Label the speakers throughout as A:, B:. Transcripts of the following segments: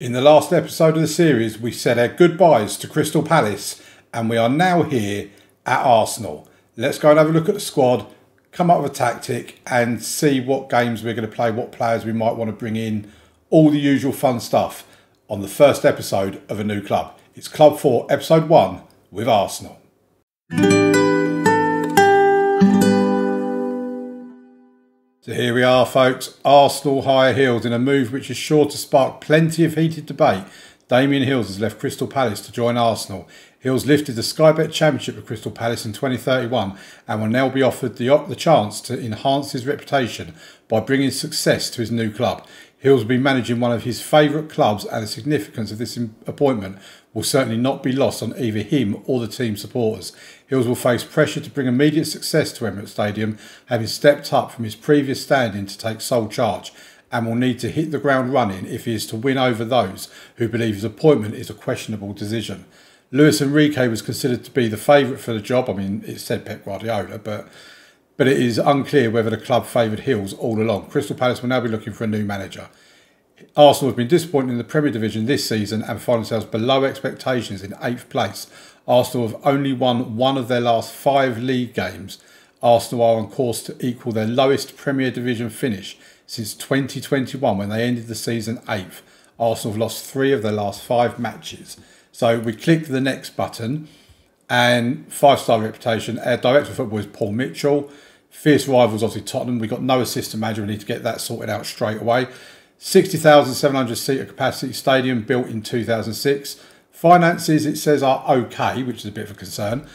A: In the last episode of the series, we said our goodbyes to Crystal Palace and we are now here at Arsenal. Let's go and have a look at the squad, come up with a tactic and see what games we're going to play, what players we might want to bring in, all the usual fun stuff on the first episode of a new club. It's Club 4, Episode 1 with Arsenal. So here we are, folks. Arsenal higher heels in a move which is sure to spark plenty of heated debate. Damian Hills has left Crystal Palace to join Arsenal. Hills lifted the Sky Bet Championship with Crystal Palace in 2031 and will now be offered the, the chance to enhance his reputation by bringing success to his new club. Hills will be managing one of his favourite clubs and the significance of this appointment will certainly not be lost on either him or the team supporters. Hills will face pressure to bring immediate success to Emirates Stadium, having stepped up from his previous standing to take sole charge, and will need to hit the ground running if he is to win over those who believe his appointment is a questionable decision. Luis Enrique was considered to be the favourite for the job. I mean, it said Pep Guardiola, but but it is unclear whether the club favoured Hills all along. Crystal Palace will now be looking for a new manager. Arsenal have been disappointed in the Premier Division this season and find themselves below expectations in eighth place. Arsenal have only won one of their last five league games. Arsenal are on course to equal their lowest Premier Division finish since 2021 when they ended the season eighth. Arsenal have lost three of their last five matches. So we click the next button and five star reputation. Our director of football is Paul Mitchell. Fierce rivals, obviously Tottenham. We've got no assistant manager. We need to get that sorted out straight away. 60,700 seater capacity stadium built in 2006. Finances, it says, are okay, which is a bit of a concern.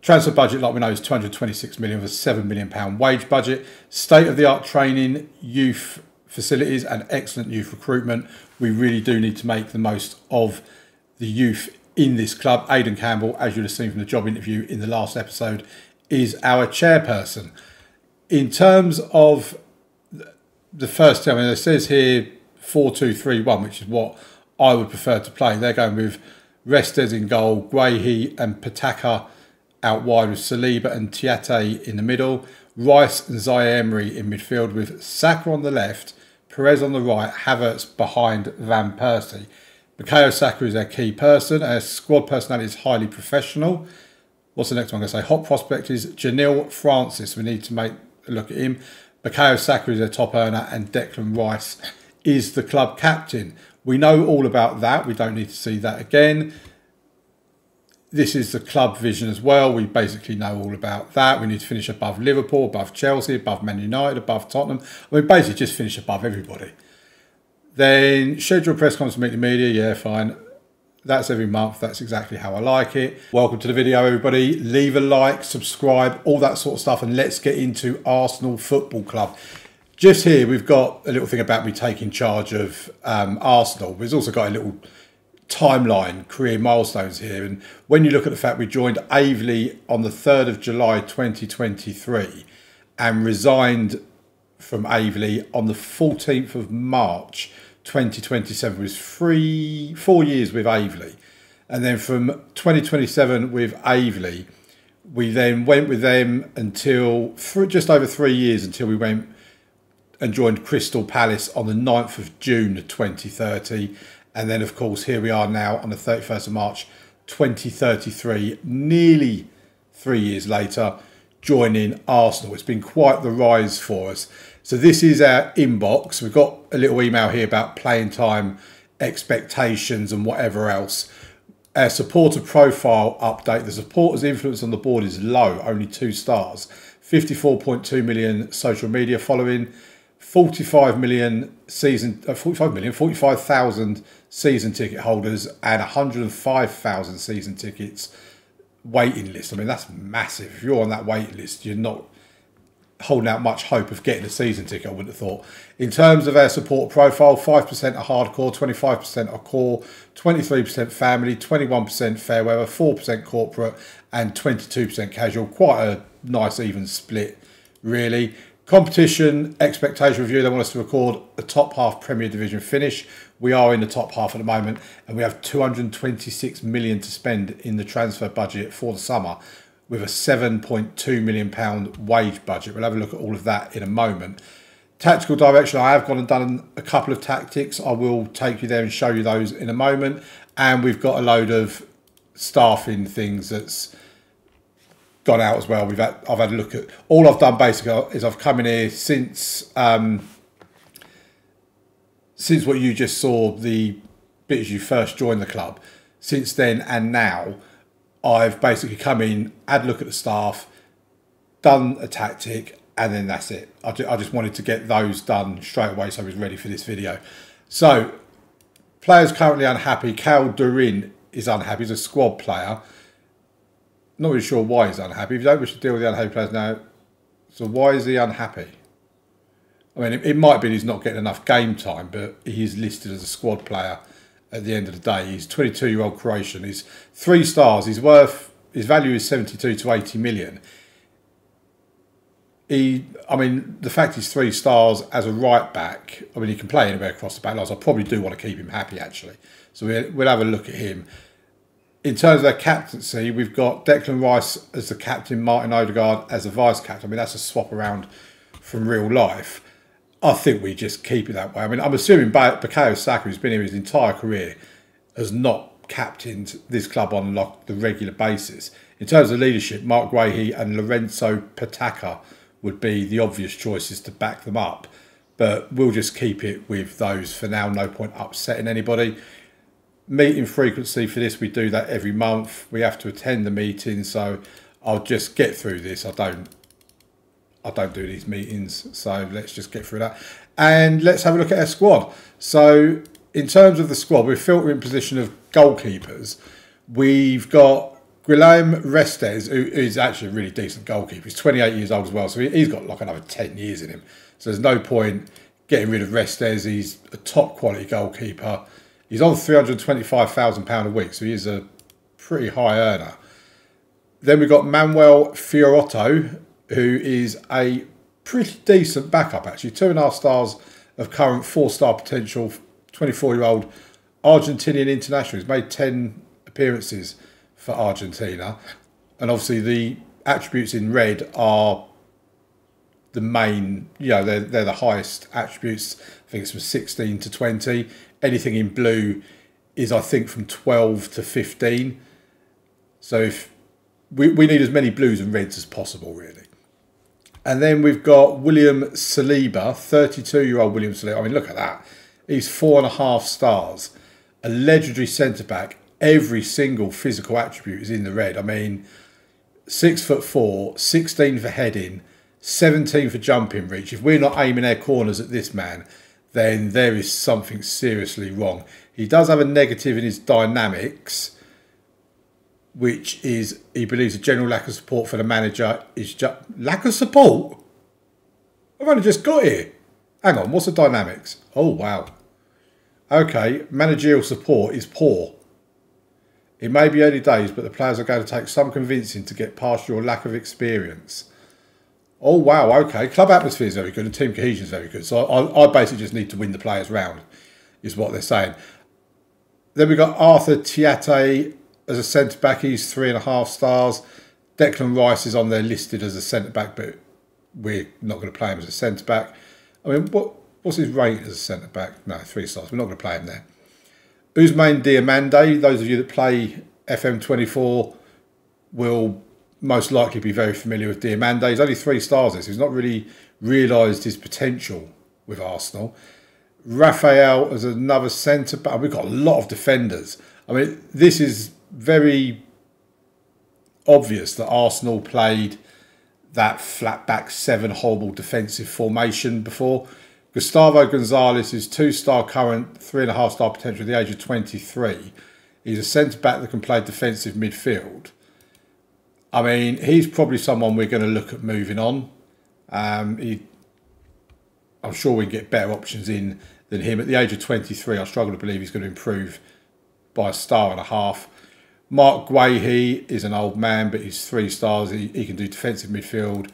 A: Transfer budget, like we know, is 226 million with a 7 million pound wage budget. State of the art training, youth facilities, and excellent youth recruitment. We really do need to make the most of the youth in this club. Aidan Campbell, as you'll have seen from the job interview in the last episode, is our chairperson. In terms of the first team, I mean, it says here 4 2 3 1, which is what I would prefer to play. They're going with Restes in goal, Guehi and Pataka out wide with Saliba and Theate in the middle, Rice and Zaire Emery in midfield with Saka on the left, Perez on the right, Havertz behind Van Persie. Bukayo Saka is our key person. Our squad personality is highly professional. What's the next one I'm going to say? Hot prospect is Janil Francis. We need to make look at him. Bukayo Saka is their top earner and Declan Rice is the club captain. We know all about that. We don't need to see that again. This is the club vision as well. We basically know all about that. We need to finish above Liverpool, above Chelsea, above Man United, above Tottenham. I mean, basically just finish above everybody. Then schedule press conference meet the media. Yeah, fine. That's every month. That's exactly how I like it. Welcome to the video, everybody. Leave a like, subscribe, all that sort of stuff, and let's get into Arsenal Football Club. Just here, we've got a little thing about me taking charge of um, Arsenal. We've also got a little timeline, career milestones here. And when you look at the fact we joined Aveley on the 3rd of July 2023 and resigned from Aveley on the 14th of March 2027 was three, four years with Aveley. And then from 2027 with Aveley, we then went with them until for just over three years until we went and joined Crystal Palace on the 9th of June 2030. And then, of course, here we are now on the 31st of March 2033, nearly three years later, joining Arsenal. It's been quite the rise for us. So this is our inbox. We've got a little email here about playing time expectations and whatever else. Our supporter profile update. The supporters' influence on the board is low, only two stars. 54.2 million social media following, 45 million season, uh, 45 million, 45,000 season ticket holders, and 105,000 season tickets waiting list. I mean, that's massive. If you're on that waiting list, you're not holding out much hope of getting a season ticket, I wouldn't have thought. In terms of our support profile, 5% are hardcore, 25% are core, 23% family, 21% fair weather, 4% corporate, and 22% casual. Quite a nice even split, really. Competition expectation review, they want us to record a top half Premier Division finish. We are in the top half at the moment, and we have 226 million to spend in the transfer budget for the summer with a 7.2 million pound wage budget. We'll have a look at all of that in a moment. tactical direction, I have gone and done a couple of tactics. I will take you there and show you those in a moment. And we've got a load of staffing things that's gone out as well. We've had, I've had a look at all I've done basically is I've come in here since um, since what you just saw the bit as you first joined the club. Since then and now, I've basically come in, had a look at the staff, done a tactic, and then that's it. I, ju- I just wanted to get those done straight away so I was ready for this video. So, players currently unhappy. Cal Durin is unhappy. He's a squad player. Not really sure why he's unhappy. If you don't wish to deal with the unhappy players now, so why is he unhappy? I mean, it, it might be he's not getting enough game time, but he is listed as a squad player at the end of the day. He's 22 year old Croatian. He's three stars. He's worth, his value is 72 to 80 million. He, I mean, the fact he's three stars as a right back, I mean, he can play anywhere across the back lines. I probably do want to keep him happy, actually. So we'll, we'll have a look at him. In terms of their captaincy, we've got Declan Rice as the captain, Martin Odegaard as the vice captain. I mean, that's a swap around from real life. I think we just keep it that way. I mean, I'm assuming Bukayo Saka, who's been here his entire career, has not captained this club on the regular basis. In terms of leadership, Marc Guehi and Lorenzo Patacca would be the obvious choices to back them up. But we'll just keep it with those for now. No point upsetting anybody. Meeting frequency for this, we do that every month. We have to attend the meeting, so I'll just get through this. I don't I don't do these meetings, so let's just get through that. And let's have a look at our squad. So in terms of the squad, we're filtering position of goalkeepers. We've got Guillaume Restes, who is actually a really decent goalkeeper. He's 28 years old as well, so he's got like another 10 years in him. So there's no point getting rid of Restes. He's a top quality goalkeeper. He's on £325,000 a week, so he is a pretty high earner. Then we've got Manuel Fiorotto, who is a pretty decent backup, actually. Two and a half stars of current four star potential, 24 year old Argentinian international. He's made 10 appearances for Argentina. And obviously, the attributes in red are the main, you know, they're, they're the highest attributes. I think it's from 16 to 20. Anything in blue is, I think, from 12 to 15. So if we, we need as many blues and reds as possible, really. And then we've got William Saliba, 32 year old William Saliba. I mean, look at that. He's four and a half stars. A legendary centre back. Every single physical attribute is in the red. I mean, six foot four, 16 for heading, 17 for jumping reach. If we're not aiming our corners at this man, then there is something seriously wrong. He does have a negative in his dynamics which is he believes a general lack of support for the manager is just lack of support. I've only just got here. Hang on, what's the dynamics? Oh wow. Okay, managerial support is poor. It may be early days, but the players are going to take some convincing to get past your lack of experience. Oh wow, okay. Club atmosphere is very good and team cohesion is very good. So I, I basically just need to win the players round, is what they're saying. Then we've got Arthur Theate as a centre back, he's three and a half stars. Declan Rice is on there listed as a centre back, but we're not going to play him as a centre back. I mean, what what's his rate as a centre back? No, three stars. We're not going to play him there. Ousmane Diomande, those of you that play FM24 will most likely be very familiar with Diomande. He's only three stars. He's not really realised his potential with Arsenal. Raphael as another centre back. We've got a lot of defenders. I mean, this is very obvious that Arsenal played that flat back seven horrible defensive formation before. Gustavo Gonzalez is two star current, three and a half star potential at the age of 23. He's a centre back that can play defensive midfield. I mean, he's probably someone we're going to look at moving on. Um, he, I'm sure we can get better options in than him. At the age of 23, I struggle to believe he's going to improve by a star and a half. Marc Guehi is an old man, but he's three stars. He, he can do defensive midfield.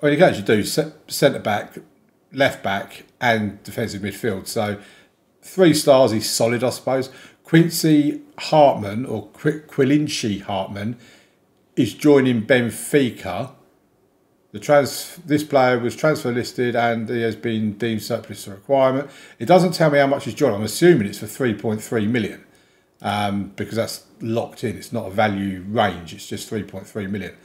A: Well, he can actually do centre back, left back, and defensive midfield. So three stars. He's solid, I suppose. Quincy Hartman or Qu- Quilindschy Hartman is joining Benfica. The trans this player was transfer listed and he has been deemed surplus to requirement. It doesn't tell me how much he's joined. I'm assuming it's for 3.3 million um, because that's locked in. It's not a value range. It's just 3.3 million.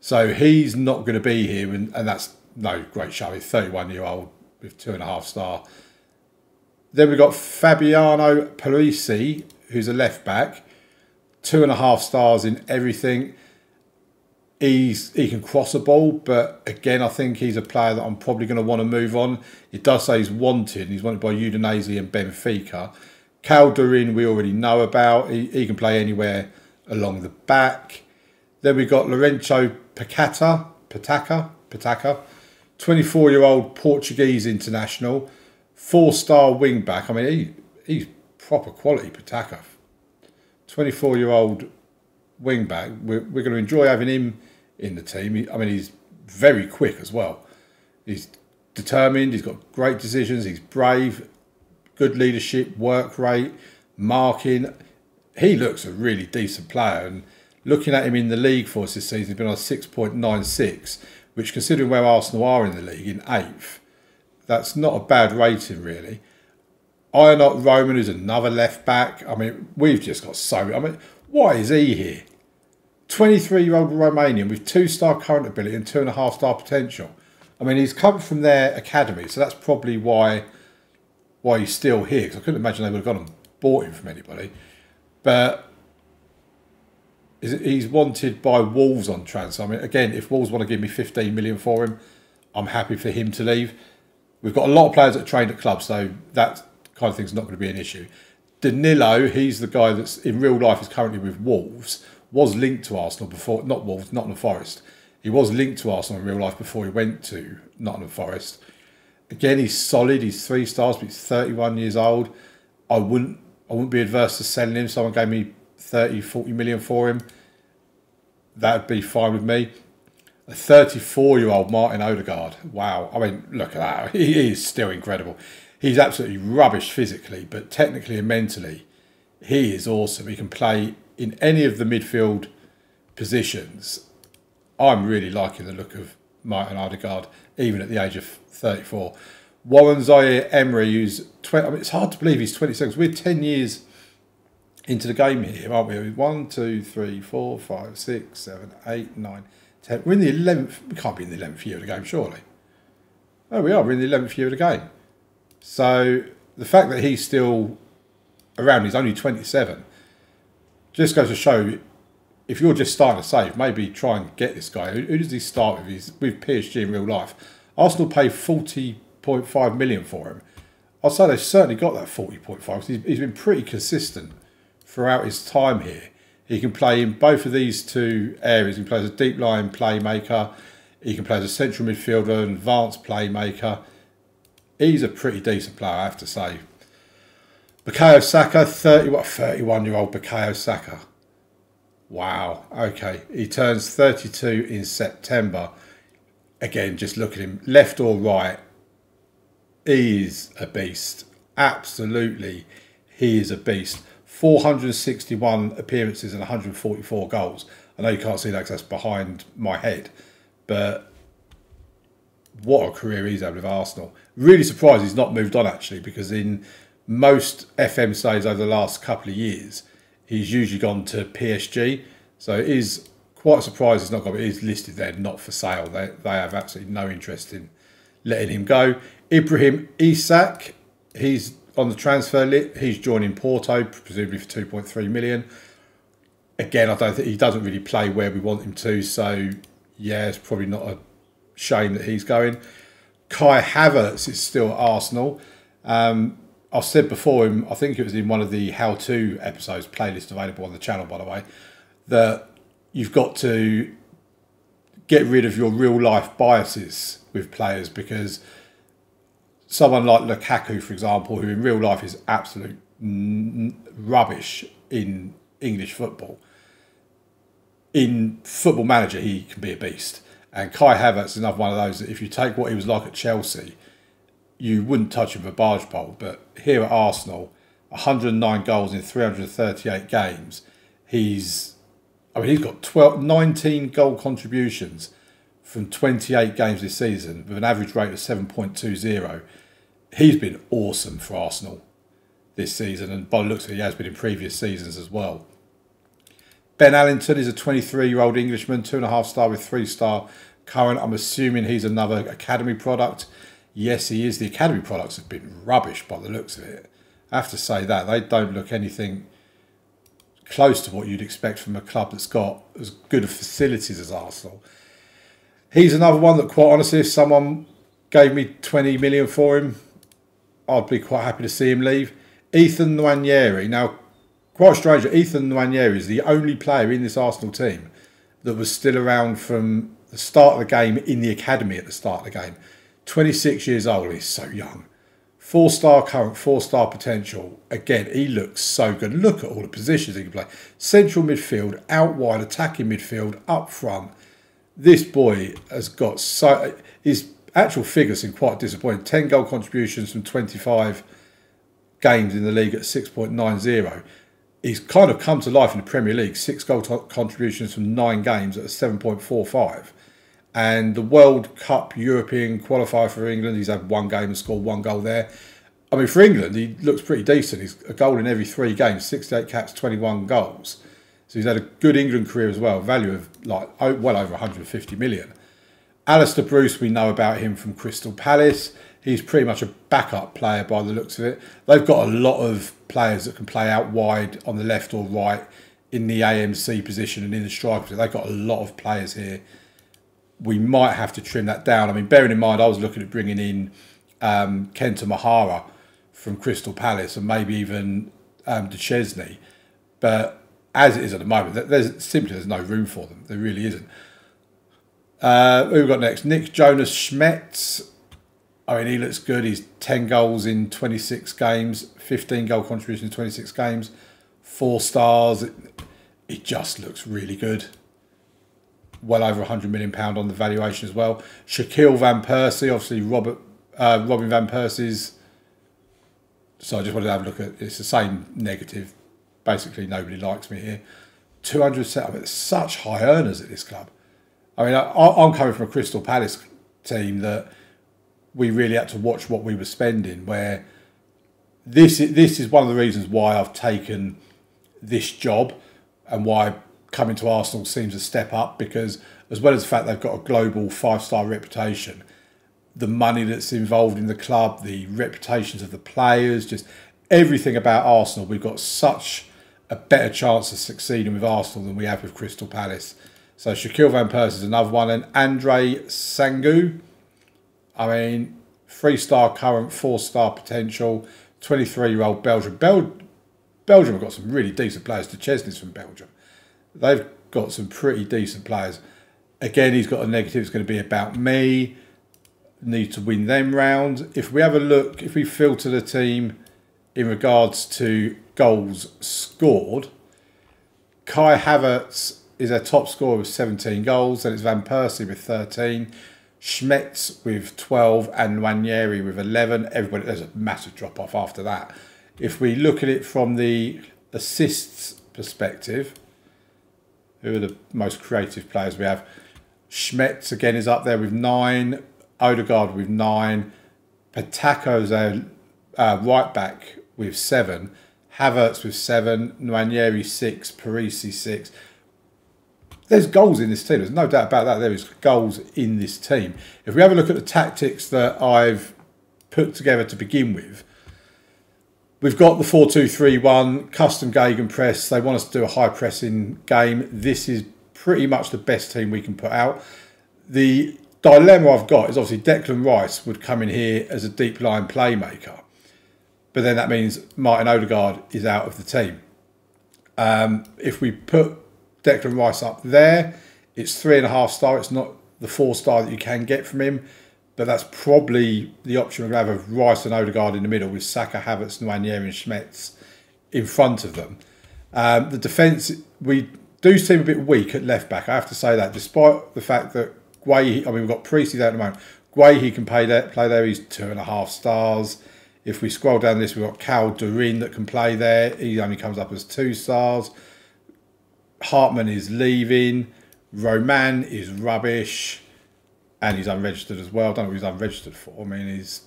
A: So he's not going to be here, and, and that's no great show. He's 31 year old with two and a half star. Then we've got Fabiano Parisi, who's a left back, two and a half stars in everything he's he can cross a ball, but again, I think he's a player that I'm probably going to want to move on. It does say he's wanted. He's wanted by Udinese and Benfica. Calderin, we already know about. He, he can play anywhere along the back. Then we've got Lorenzo Pacata, Pataka, Pataka, 24 year old Portuguese international, four star wing back. I mean, he, he's proper quality, Pataka. 24 year old wing back. We're, we're going to enjoy having him in the team. I mean, he's very quick as well. He's determined. He's got great decisions. He's brave, good leadership, work rate, marking. He looks a really decent player. And looking at him in the league for us this season, he's been on 6.96, which, considering where Arsenal are in the league, in eighth, that's not a bad rating, really. Ionut Roman, who's another left back. I mean, we've just got so. I mean, why is he here? 23 year old Romanian with two star current ability and two and a half star potential. I mean, he's come from their academy, so that's probably why why he's still here. Because I couldn't imagine they would have gone and bought him from anybody. But he's wanted by Wolves on transfer. I mean, again, if Wolves want to give me 15 million for him, I'm happy for him to leave. We've got a lot of players that train at clubs, so that kind of thing's not going to be an issue. Danilo, he's the guy that's in real life is currently with Wolves was linked to Arsenal before, not Wolves, Nottingham Forest. He was linked to Arsenal in real life before he went to Nottingham Forest. Again, he's solid. He's three stars, but he's 31 years old. I wouldn't, I wouldn't be adverse to selling him. Someone gave me 30, 40 million for him. That'd be fine with me. A 34 year old Martin Odegaard. Wow. I mean, look at that. He is still incredible. He's absolutely rubbish physically, but technically and mentally, he is awesome. He can play in any of the midfield positions, I'm really liking the look of Martin Odegaard, even at the age of 34. Warren Zaire Emery, who's 20, I mean, it's hard to believe he's 26. We're 10 years into the game here, aren't we? 1, 2, 3, 4, 5, 6, 7, 8, 9, 10. We're in the 11th, we can't be in the 11th year of the game, surely. Oh, we are, we're in the 11th year of the game. So the fact that he's still around, he's only 27, just goes to show if you're just starting to save, maybe try and get this guy. Who, who does he start with? He's with PSG in real life. Arsenal point five million for him. I'd say they've certainly got that forty point five. He's, he's been pretty consistent throughout his time here. He can play in both of these two areas. He can play as a deep line playmaker. He can play as a central midfielder, an advanced playmaker. He's a pretty decent player, I have to say. Bukayo Saka, 30, what, 31 year old Bukayo Saka. Wow. Okay. He turns 32 in September. Again, just look at him, left or right. He is a beast. Absolutely. He is a beast. 461 appearances and 144 goals. I know you can't see that because that's behind my head. But what a career he's had with Arsenal. Really surprised he's not moved on actually because in most FM saves over the last couple of years, he's usually gone to PSG. So it is quite surprised he's not got, is listed there, not for sale. They, they have absolutely no interest in letting him go. Ibrahim Isak, he's on the transfer list. He's joining Porto, presumably for 2.3 million. Again, I don't think he doesn't really play where we want him to. So yeah, it's probably not a shame that he's going. Kai Havertz is still at Arsenal. Um, I said before, him, I think it was in one of the how to episodes, playlist available on the channel, by the way, that you've got to get rid of your real life biases with players because someone like Lukaku, for example, who in real life is absolute rubbish in English football, in Football Manager, he can be a beast. And Kai Havertz is another one of those that if you take what he was like at Chelsea you wouldn't touch him with a barge pole. But here at Arsenal, 109 goals in 338 games. He's, I mean, he's got 12, 19 goal contributions from 28 games this season with an average rate of 7.20. He's been awesome for Arsenal this season, and by the looks of it, he has been in previous seasons as well. Ben Allington is a 23 year old Englishman, two and a half star with three star current. I'm assuming he's another academy product. Yes, he is. The academy products have been rubbish by the looks of it. I have to say that. They don't look anything close to what you'd expect from a club that's got as good of facilities as Arsenal. He's another one that, quite honestly, if someone gave me 20 million for him, I'd be quite happy to see him leave. Ethan Nwaneri. Now, quite strange, Ethan Nwaneri is the only player in this Arsenal team that was still around from the start of the game in the academy at the start of the game. 26 years old, he's so young. Four star current, four star potential. Again, he looks so good. Look at all the positions he can play. Central midfield, out wide, attacking midfield, up front. This boy has got so. His actual figures seem quite disappointing. 10 goal contributions from 25 games in the league at 6.90. He's kind of come to life in the Premier League. Six goal contributions from nine games at a 7.45 and the World Cup European qualifier for England. He's had one game and scored one goal there. I mean, for England, he looks pretty decent. He's a goal in every three games, 68 caps, 21 goals. So he's had a good England career as well, value of like well over 150 million. Alistair Bruce, we know about him from Crystal Palace. He's pretty much a backup player by the looks of it. They've got a lot of players that can play out wide on the left or right in the AMC position and in the striker. They've got a lot of players here we might have to trim that down. I mean, bearing in mind, I was looking at bringing in um, Kenta Mahara from Crystal Palace and maybe even um, but as it is at the moment, there's simply there's no room for them. There really isn't. Uh, who we got next? Nick Jonas Schmetz. I mean, he looks good. He's 10 goals in 26 games, 15 goal contribution in 26 games, four stars. It just looks really good well over 100 million pound on the valuation as well. Shaqueel Van Persie, obviously Robert uh, Robin Van Persie's. So I just wanted to have a look at. It's the same negative. Basically, nobody likes me here. 200 set up. It's such high earners at this club. I mean, I, I'm coming from a Crystal Palace team that we really had to watch what we were spending. Where this is, this is one of the reasons why I've taken this job and why coming to Arsenal seems a step up because, as well as the fact they've got a global five star reputation, the money that's involved in the club, the reputations of the players, just everything about Arsenal, we've got such a better chance of succeeding with Arsenal than we have with Crystal Palace. So Shaqueel Van Persie is another one, and Andre Sangu. I mean, three star current, four star potential, 23 year old Belgium. Bel- Belgium have got some really decent players. Duchesne's from Belgium they've got some pretty decent players. Again, he's got a negative. It's going to be about me. Need to win them round. If we have a look, if we filter the team in regards to goals scored, Kai Havertz is our top scorer with 17 goals. Then it's Van Persie with 13. Schmetz with 12 and Nwaneri with 11. Everybody, there's a massive drop off after that. If we look at it from the assists perspective, who are the most creative players we have. Schmetz again is up there with nine. Odegaard with nine. Patako's a uh, right back with seven. Havertz with seven. Nwaneri six. Parisi six. There's goals in this team. There's no doubt about that. There is goals in this team. If we have a look at the tactics that I've put together to begin with, We've got the 4-2-3-1, custom Gegenpress. They want us to do a high pressing game. This is pretty much the best team we can put out. The dilemma I've got is obviously Declan Rice would come in here as a deep line playmaker. But then that means Martin Odegaard is out of the team. Um, if we put Declan Rice up there, it's three and a half star. It's not the four star that you can get from him but that's probably the option we're going to have of Rice and Odegaard in the middle with Saka, Havertz, Nwaneri and Schmetz in front of them. Um, the defence, we do seem a bit weak at left back. I have to say that, despite the fact that Guehi, I mean, we've got Parisi there at the moment. Guay, he can play there, play there. He's two and a half stars. If we scroll down this, we've got Cal Durin that can play there. He only comes up as two stars. Hartman is leaving. Roman is rubbish. And he's unregistered as well. I don't know what he's unregistered for. I mean, he's.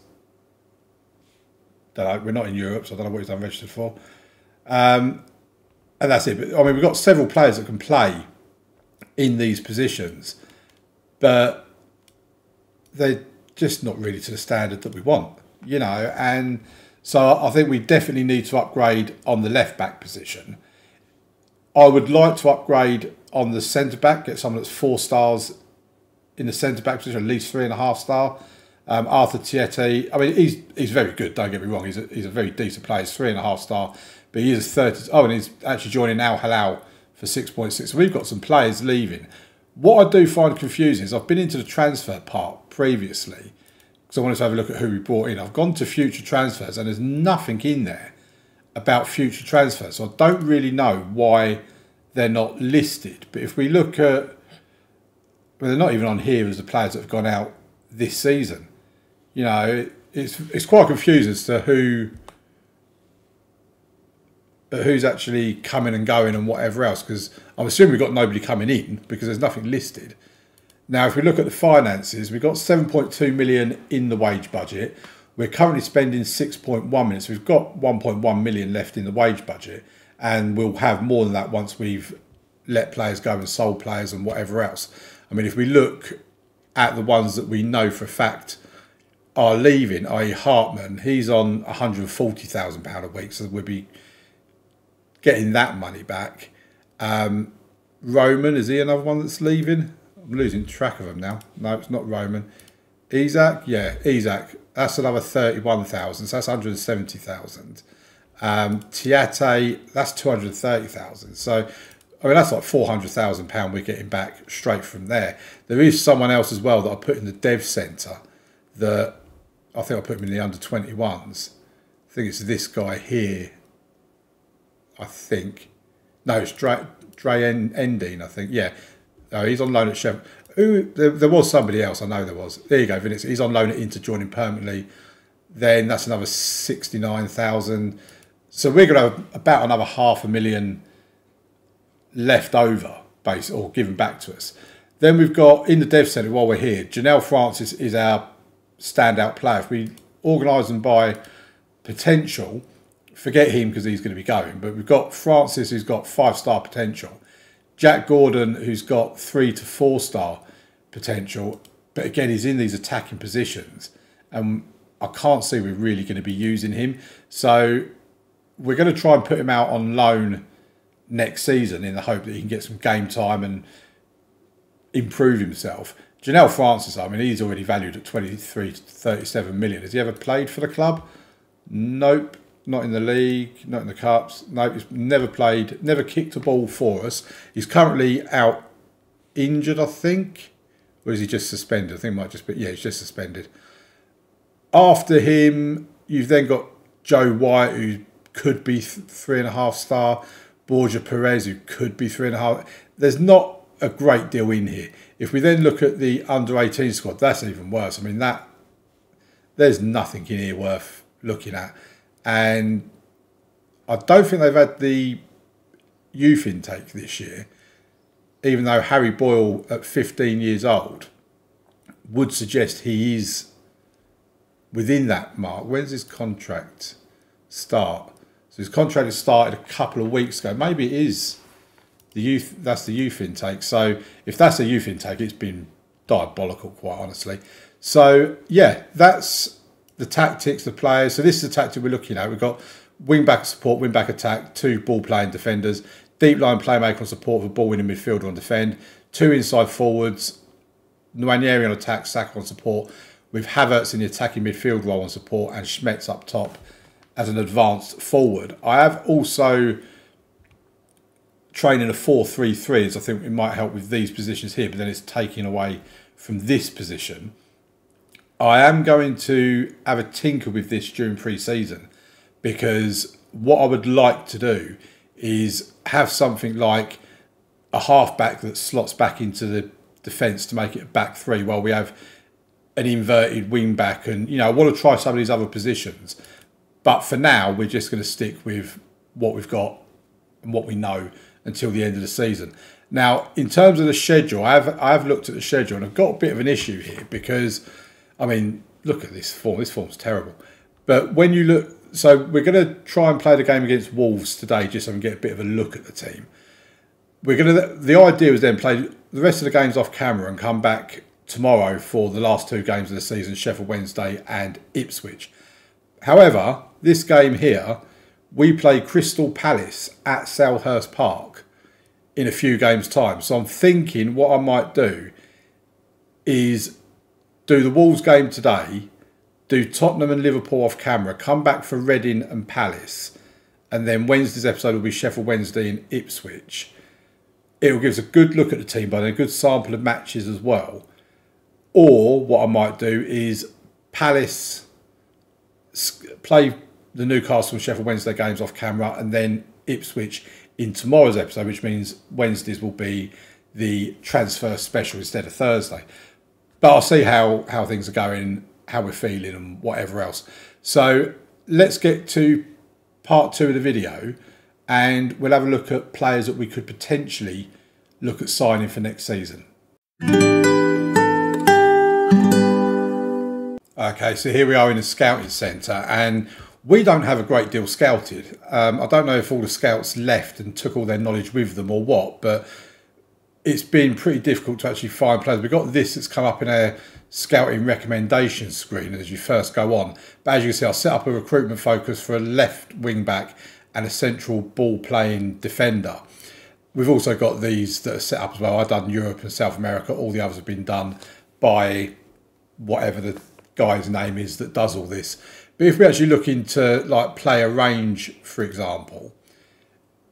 A: Know, we're not in Europe, so I don't know what he's unregistered for. Um, and that's it. But, I mean, we've got several players that can play in these positions, but they're just not really to the standard that we want, you know. And so I think we definitely need to upgrade on the left back position. I would like to upgrade on the centre back, get someone that's four stars in the centre back position, at least three and a half star. Um, Arthur Theate, I mean, he's he's very good. Don't get me wrong. He's a, he's a very decent player. He's three and a half star, but he is thirty. Oh, and he's actually joining Al Hilal for six point six. So we've got some players leaving. What I do find confusing is I've been into the transfer part previously because I wanted to have a look at who we brought in. I've gone to future transfers and there's nothing in there about future transfers. So I don't really know why they're not listed. But if we look at, well, they're not even on here as the players that have gone out this season you know, it's it's quite confusing as to who uh, who's actually coming and going and whatever else. Because I'm assuming we've got nobody coming in because there's nothing listed. Now, if we look at the finances, we've got 7.2 million in the wage budget. We're currently spending 6.1 million, so we've got 1.1 million left in the wage budget, and we'll have more than that once we've let players go and sold players and whatever else. I mean, if we look at the ones that we know for a fact are leaving, i.e. Hartman, he's on £140,000 a week, so we'll be getting that money back. Um, Roman, is he another one that's leaving? I'm losing track of him now. No, it's not Roman. Isaac, yeah, Isaac. That's another 31,000, so that's 170,000. Um, Theate, that's 230,000. So, I mean, that's like £400,000 we're getting back straight from there. There is someone else as well that I put in the dev centre that I think I put him in the under 21s. I think it's this guy here. I think. No, it's Dre, Dre Endine, I think. Yeah. Oh, he's on loan at Sheffield. Who, there, there, was somebody else, I know there was. There you go, Vinix. He's on loan at Inter joining permanently. Then that's another 69,000. So we're going to have about another half a million left over, base or given back to us. Then we've got in the dev centre while we're here, Janelle Francis is our standout player. If we organise them by potential, forget him because he's going to be going. But we've got Francis who's got five star potential, Jack Gordon who's got three to four star potential. But again, he's in these attacking positions, and I can't see we're really going to be using him. So we're going to try and put him out on loan next season in the hope that he can get some game time and improve himself. Janelle Francis, I mean, he's already valued at 23 to 37 million. Has he ever played for the club? Nope. Not in the league, not in the cups. No, he's never played, never kicked a ball for us. He's currently out injured, I think. Or is he just suspended? I think might just be, yeah, he's just suspended. After him, you've then got Joe White, who could be three and a half star. Borja Perez, who could be three and a half. There's not a great deal in here. If we then look at the under 18 squad, that's even worse. I mean, that there's nothing in here worth looking at. And I don't think they've had the youth intake this year, even though Harry Boyle at 15 years old would suggest he is within that mark. When's his contract start? So his contract has started a couple of weeks ago. Maybe it is the youth that's the youth intake. So if that's a youth intake, it's been diabolical, quite honestly. So yeah, that's the tactics, the players. So this is the tactic we're looking at. We've got wing back support, wing back attack, two ball playing defenders, deep line playmaker on support for ball winning midfielder on defend, two inside forwards, Nwaneri on attack, Saka on support, with Havertz in the attacking midfield role on support, and Schmetz up top as an advanced forward. I have also training a 4-3-3 is I think it might help with these positions here, but then it's taking away from this position. I am going to have a tinker with this during pre-season because what I would like to do is have something like a halfback that slots back into the defence to make it a back three while we have an inverted wing back and you know I want to try some of these other positions but for now we're just going to stick with what we've got and what we know until the end of the season. Now, in terms of the schedule, I've I've looked at the schedule and I've got a bit of an issue here because, I mean, look at this form. This form's terrible. But when you look, so we're going to try and play the game against Wolves today, just so we can get a bit of a look at the team. We're going to. The idea is then play the rest of the games off camera and come back tomorrow for the last two games of the season: Sheffield Wednesday and Ipswich. However, this game here, we play Crystal Palace at Selhurst Park in a few games' time. So I'm thinking what I might do is do the Wolves game today, do Tottenham and Liverpool off camera, come back for Reading and Palace, and then Wednesday's episode will be Sheffield Wednesday and Ipswich. It will give us a good look at the team, but a good sample of matches as well. Or what I might do is Palace play the Newcastle and Sheffield Wednesday games off camera, and then Ipswich in tomorrow's episode, which means Wednesdays will be the transfer special instead of Thursday. But I'll see how, how things are going, how we're feeling, and whatever else. So let's get to part two of the video, and we'll have a look at players that we could potentially look at signing for next season. Okay, so here we are in a scouting centre, and we don't have a great deal scouted. Um, I don't know if all the scouts left and took all their knowledge with them or what, but it's been pretty difficult to actually find players. We've got this that's come up in our scouting recommendation screen as you first go on. But as you can see, I'll set up a recruitment focus for a left wing back and a central ball playing defender. We've also got these that are set up as well. I've done Europe and South America. All the others have been done by whatever the guy's name is that does all this. But if we actually look into like player range, for example,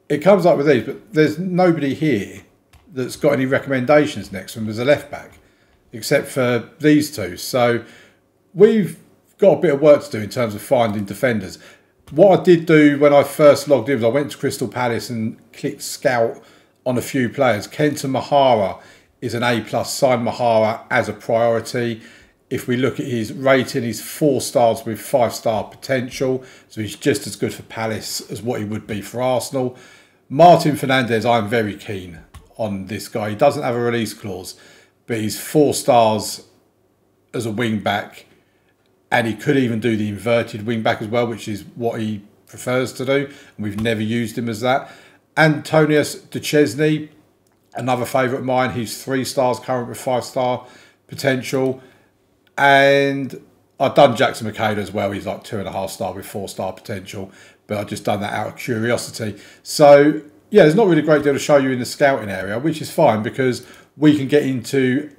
A: it comes up with these, but there's nobody here that's got any recommendations next one as a left back, except for these two. So we've got a bit of work to do in terms of finding defenders. What I did do when I first logged in was I went to Crystal Palace and clicked scout on a few players. Kenta Mahara is an A plus. Sign Mahara as a priority if we look at his rating, he's four stars with five star potential. So he's just as good for Palace as what he would be for Arsenal. Martin Fernandez, I'm very keen on this guy. He doesn't have a release clause, but he's four stars as a wing back. And he could even do the inverted wing back as well, which is what he prefers to do. And we've never used him as that. Antonius Duchesne, another favourite of mine. He's three stars current with five star potential. And I've done Jackson Makeda as well. He's like two and a half star with four star potential, but I've just done that out of curiosity. So yeah, there's not really a great deal to show you in the scouting area, which is fine because we can get into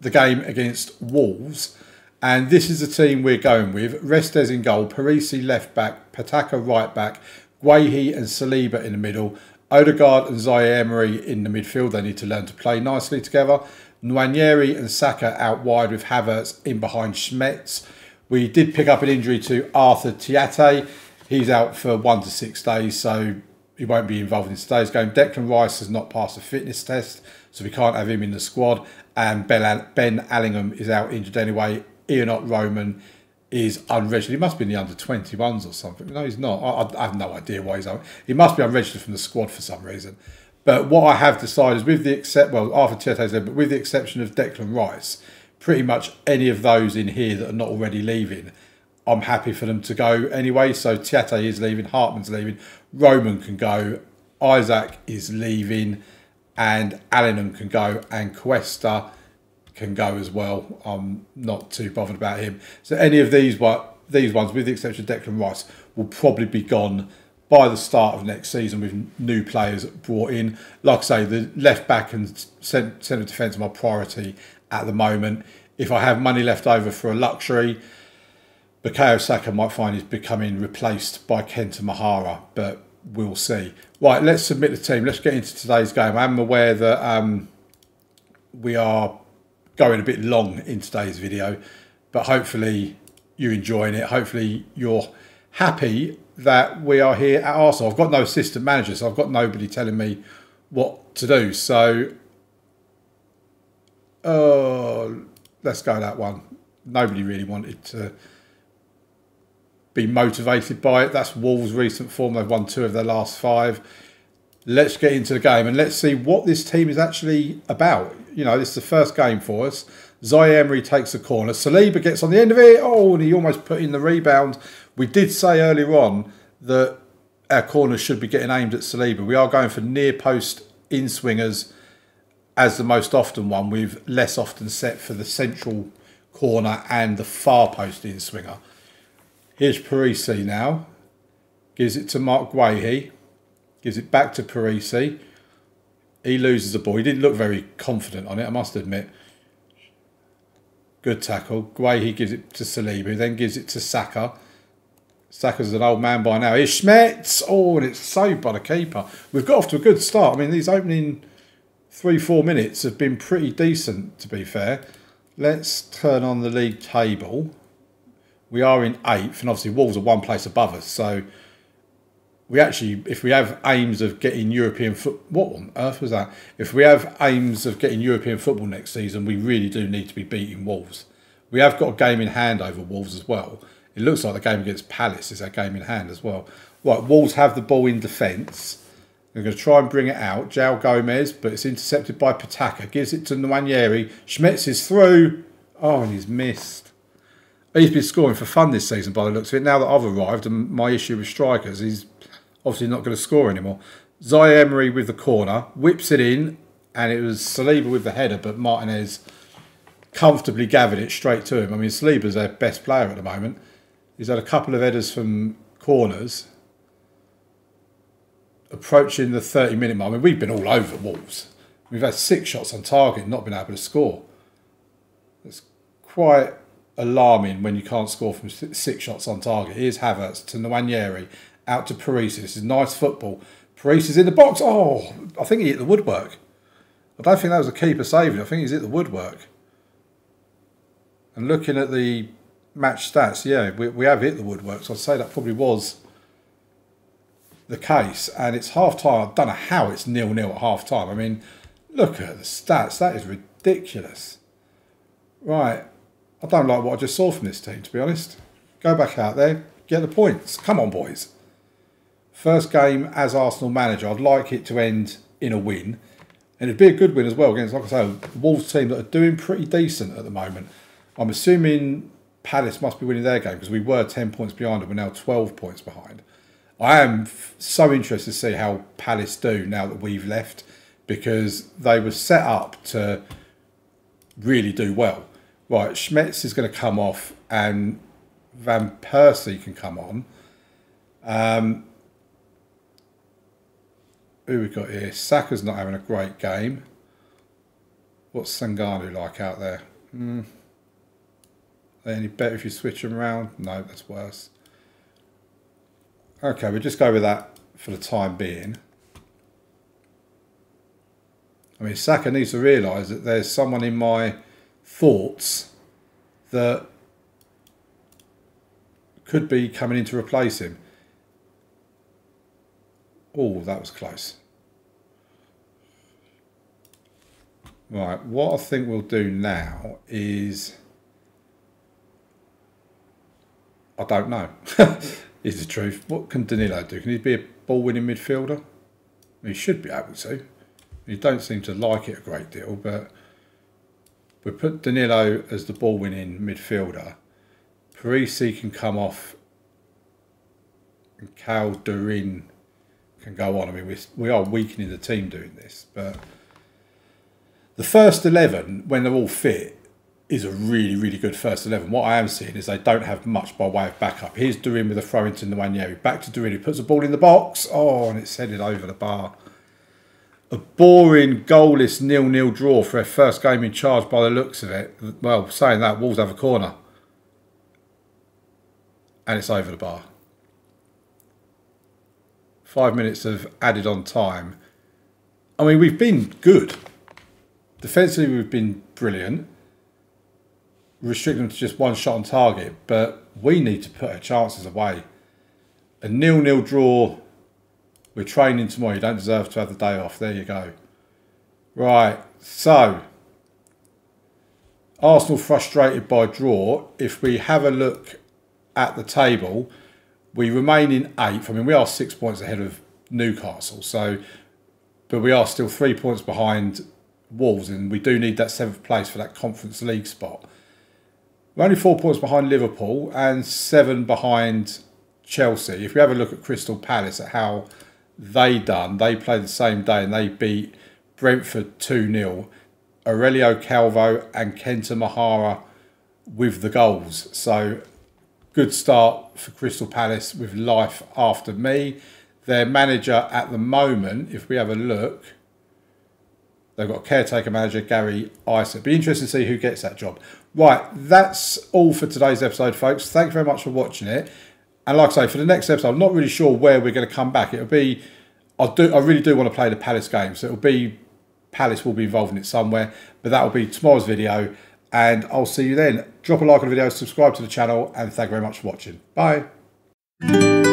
A: the game against Wolves. And this is the team we're going with. Restes in goal, Parisi left back, Pataka right back, Guehi and Saliba in the middle, Odegaard and Zaire in the midfield. They need to learn to play nicely together. Nwaneri and Saka out wide with Havertz in behind Schmetz. We did pick up an injury to Arthur Theate. He's out for one to six days, so he won't be involved in today's game. Declan Rice has not passed the fitness test, so we can't have him in the squad. And Ben Allingham is out injured anyway. Ionut Roman is unregistered. He must be in the under 21s or something. No, he's not. I, I have no idea why he's out. He must be unregistered from the squad for some reason. But what I have decided is with the except well Arthur Theate's there, but with the exception of Declan Rice, pretty much any of those in here that are not already leaving, I'm happy for them to go anyway. So Theate is leaving, Hartman's leaving, Roman can go, Isaac is leaving, and Allingham can go, and Cuesta can go as well. I'm not too bothered about him. So any of these these ones, with the exception of Declan Rice, will probably be gone by the start of next season with new players brought in. Like I say, the left back and centre defence are my priority at the moment. If I have money left over for a luxury, Bukayo Saka might find he's becoming replaced by Kenta Mahara, but we'll see. Right, let's submit the team. Let's get into today's game. I'm aware that um, we are going a bit long in today's video, but hopefully you're enjoying it. Hopefully you're happy that we are here at Arsenal. I've got no assistant manager, so I've got nobody telling me what to do. So, uh, let's go that one. Nobody really wanted to be motivated by it. That's Wolves' recent form. They've won two of their last five. let's get into the game and let's see what this team is actually about. You know, this is the first game for us. Zaire Emery takes the corner. Saliba gets on the end of it. Oh, and he almost put in the rebound. We did say earlier on that our corners should be getting aimed at Saliba. We are going for near post in swingers as the most often one, We've less often set for the central corner and the far post in swinger. Here's Parisi now. Gives it to Marc Guehi. Gives it back to Parisi. He loses the ball. He didn't look very confident on it, I must admit. Good tackle. Guehi gives it to Saliba, then gives it to Saka. Saka's an old man by now. Schmetz. Oh, and it's saved by the keeper. We've got off to a good start. I mean, these opening three, four minutes have been pretty decent, to be fair. Let's turn on the league table. We are in eighth, and obviously Wolves are one place above us. So we actually, if we have aims of getting European foot, what on earth was that? If we have aims of getting European football next season, we really do need to be beating Wolves. We have got a game in hand over Wolves as well. It looks like the game against Palace is a game in hand as well. Right, Wolves have the ball in defence. They're going to try and bring it out. João Gomes, but it's intercepted by Pataka. Gives it to Nwaneri. Schmetz is through. Oh, and he's missed. He's been scoring for fun this season by the looks of it. Now that I've arrived and my issue with strikers, he's obviously not going to score anymore. Zaire Emery with the corner, whips it in, and it was Saliba with the header, but Martinez comfortably gathered it straight to him. I mean, Saliba's their best player at the moment. He's had a couple of headers from corners. Approaching the 30 minute mark. I mean, we've been all over Wolves. We've had six shots on target, not been able to score. It's quite alarming when you can't score from six shots on target. Here's Havertz to Nwaneri out to Parisi. This is nice football. Parisi's in the box. Oh, I think he hit the woodwork. I don't think that was a keeper saving. I think he's hit the woodwork. And looking at the match stats, yeah, we, we have hit the woodwork. So I'd say that probably was the case. And it's half time. I don't know how it's nil nil at half time. I mean, look at the stats. That is ridiculous. Right. I don't like what I just saw from this team, to be honest. Go back out there, get the points. Come on, boys. First game as Arsenal manager, I'd like it to end in a win. And it'd be a good win as well against, like I say, Wolves team that are doing pretty decent at the moment. I'm assuming Palace must be winning their game because we were 10 points behind and we're now 12 points behind. I am so interested to see how Palace do now that we've left because they were set up to really do well. Right, Schmetz is going to come off and Van Persie can come on. Um, who we got here? Saka's not having a great game. What's Sanganu like out there? Any better if you switch them around? No, that's worse. Okay, we'll just go with that for the time being. I mean, Saka needs to realise that there's someone in my thoughts that could be coming in to replace him. Oh, that was close. Right, what I think we'll do now is... I don't know, is the truth. What can Danilo do? Can he be a ball-winning midfielder? He should be able to. He don't seem to like it a great deal, but we put Danilo as the ball-winning midfielder. Parisi can come off and Calderin can go on. I mean, we, we are weakening the team doing this, but the first 11, when they're all fit, is a really, really good first 11. What I am seeing is they don't have much by way of backup. Here's Durin with a throw into Nwaneri. Back to Durin, He puts the ball in the box. Oh, and it's headed over the bar. A boring, goalless, nil-nil draw for their first game in charge by the looks of it. Well, saying that, Wolves have a corner. And it's over the bar. Five minutes of added on time. I mean, we've been good. Defensively, we've been brilliant. Restricting them to just one shot on target, but we need to put our chances away. A nil-nil draw. We're training tomorrow. You don't deserve to have the day off. There you go. Right, so Arsenal frustrated by draw. If we have a look at the table, we remain in eighth. I mean, we are six points ahead of Newcastle, so but we are still three points behind Wolves, and we do need that seventh place for that Conference League spot. We're only four points behind Liverpool and seven behind Chelsea. If we have a look at Crystal Palace, at how they done, they played the same day and they beat Brentford 2 0. Aurelio Calvo and Kenta Mahara with the goals. So good start for Crystal Palace with life after me. Their manager at the moment, if we have a look, they've got caretaker manager Gary Isa. Be interesting to see who gets that job. Right, that's all for today's episode, folks. Thank you very much for watching it. And like I say, for the next episode, I'm not really sure where we're going to come back. It'll be, I do, I really do want to play the Palace game, so it'll be Palace will be involved in it somewhere. But that will be tomorrow's video, and I'll see you then. Drop a like on the video, subscribe to the channel, and thank you very much for watching. Bye.